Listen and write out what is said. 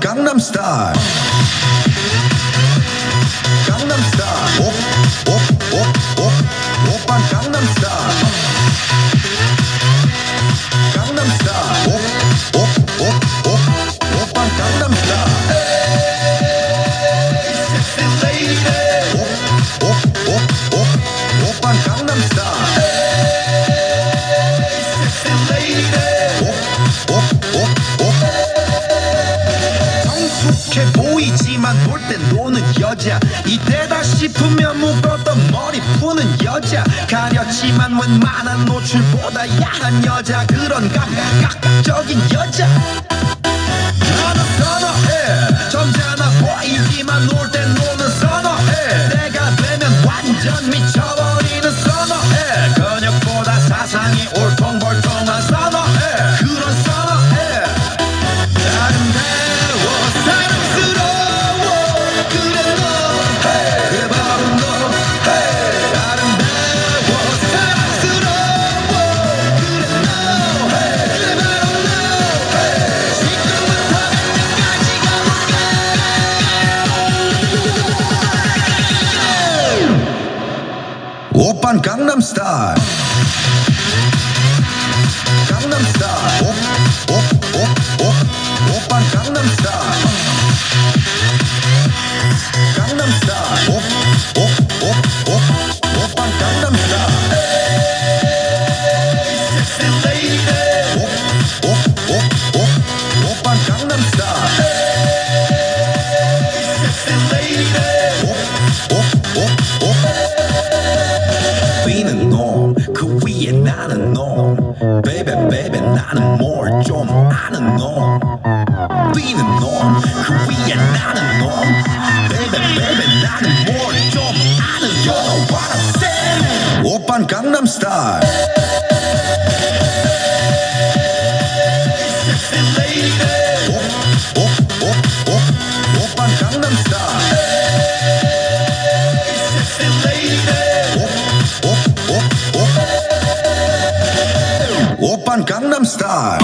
Gangnam Gangnam Style. Gangnam Style. Op, op, op, op, oppa Gangnam Style. Gangnam Style. 눈만 볼땐 노는 여자. 이때다 싶으면 묶었던 머리 푸는 여자. 가렸지만 웬만한 노출보다 야한 여자. 그런 감각적인 여자. Oppan Gangnam Style. Gangnam Style. the norm. Cause we are not a norm? Baby, baby, not anymore 좀 out of norm. Be the norm. Cause we are not a norm? Baby, baby, not anymore 좀 out of norm. What I'm saying Oppa, Gangnam Style. Gangnam Style.